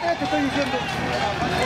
atrás te estoy diciendo.